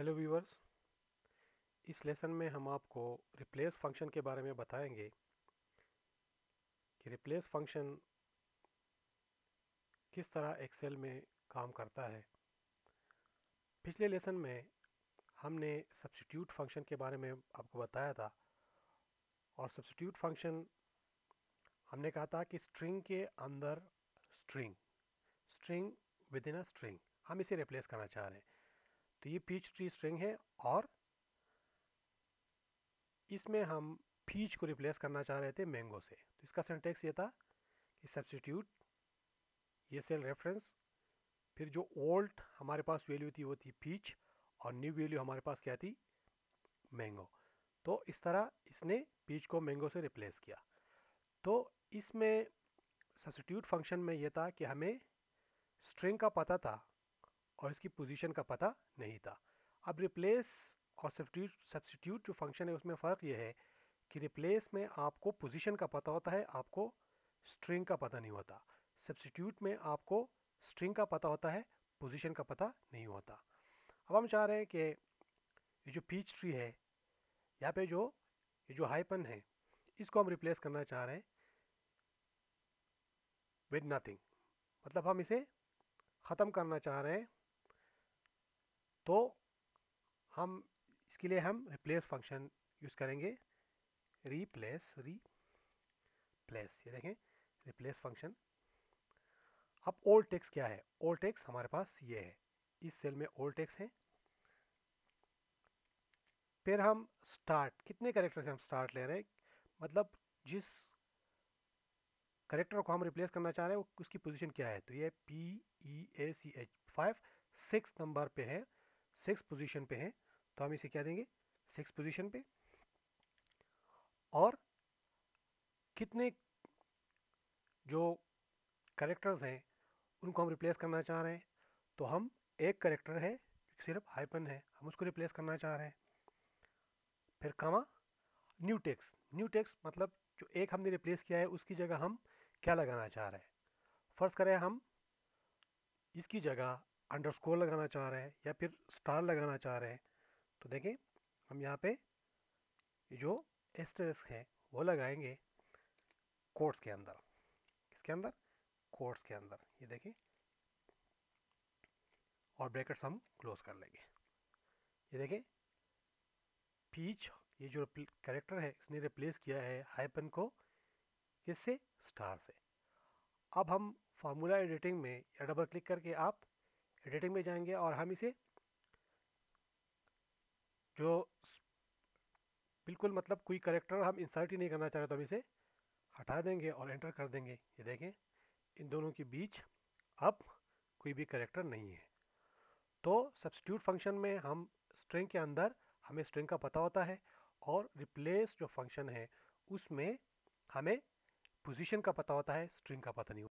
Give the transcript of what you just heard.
Hello viewers इस lesson में हम आपको रिप्लेस फ़ंक्शन के बारे में बताएँगे कि रिप्लेस फ़ंक्शन किस तरह एक्सेल में काम करता है। पिछले लेसन में हमने सब्सिट्यूट फ़ंक्शन के बारे में आपको बताया था और सब्सिट्यूट फ़ंक्शन हमने कहा था कि स्ट्रिंग के अंदर string string within a string हम इसे रिप्लेस करना चाह रहे हैं। तो ये पीच ट्री स्ट्रिंग है और इसमें हम पीच को रिप्लेस करना चाह रहे थे मैंगो से। तो इसका सेंटेक्स ये था कि सब्सटीट्यूट ये सेल रेफरेंस फिर जो ओल्ड हमारे पास वैल्यू थी वो थी पीच और न्यू वैल्यू हमारे पास क्या थी? मैंगो तो इस तरह इसने पीच को मैंगो से रिप्लेस किया। तो इसमें सब्सटीट्यूट फ़ंक्शन में ये था कि हमें स्ट्रिंग का पता था और इसकी पोजीशन का पता नहीं था। अब रिप्लेस और सब्सटीट्यूट जो फ़ंक्शन है उसमें फ़र्क यह है कि रिप्लेस में आपको पोजीशन का पता होता है, आपको स्ट्रिंग का पता नहीं होता। सब्सटीट्यूट में आपको स्ट्रिंग का पता होता है पोजीशन का पता नहीं होता। अब हम चाह रहे हैं कि ये जो पीच ट्री है, यहाँ पे जो, ये जो हाईपन है, इसको हम रिप्लेस करना चाह रहे हैं विद नथिंग मतलब हम इसे ख़त्म करना चाह रहे हैं तो हम इसके लिए हम रिप्लेस फ़ंक्शन यूज़ करेंगे। रिप्लेस रिप्लेस ये देखें रिप्लेस फ़ंक्शन अब ओल्ड टेक्स क्या है? ओल्ड टेक्स हमारे पास ये है। इस सेल में ओल्ड टेक्स है। फिर हम स्टार्ट कितने करेक्टर से हम स्टार्ट ले रहे हैं? मतलब जिस करेक्टर को हम रिप्लेस करना चाह रहे हैं, उसकी पोजीशन क्या है? तो ये P E A C H five six number पे है। सिक्स पोजीशन पे है तो हम इसे क्या देंगे? सिक्स पोजीशन पे। और कितने जो करेक्टर्स हैं, उनको हम रिप्लेस करना चाह रहे हैं तो हम एक करेक्टर है सिर्फ़ हाइपन है, हम उसको रिप्लेस करना चाह रहे हैं। फिर comma new text new text मतलब जो एक हमने रिप्लेस किया है, उसकी जगह हम क्या लगाना चाह रहे हैं? फ़र्ज़ करें हम, इसकी जगह अंडरस्कोर लगाना चाह रहे हैं या फिर स्टार लगाना चाह रहे हैं तो देखें, हम यहाँ पे जो एस्टरस है, वो लगाएँगे कोट्स के अंदर। किसके अंदर? कोट्स के अंदर। ये देखें, और ब्रैकेट्स हम क्लोज कर लेंगे। ये देखें, पीच, ये जो कैरेक्टर है, इसने रिप्लेस किया है हाइपन को किससे? स्टार से। अब हम फार्मूला एडिटिंग में या डबल क्लिक करके आप एडिटिंग में जाएँगे और हम इसे जो बिल्कुल मतलब कोई करेक्टर हम इंसर्ट ही नहीं करना चाह रहे तो हम इसे हटा देंगे और एंटर कर देंगे। ये देखें, इन दोनों के बीच अब कोई भी करेक्टर नहीं है। तो सब्सटीट्यूट फ़ंक्शन में हम स्ट्रिंग के अंदर, हमें स्ट्रिंग का पता होता है और रिप्लेस जो फ़ंक्शन है, उसमें हमें पोजीशन का पता होता है स्ट्रिंग का पता नहीं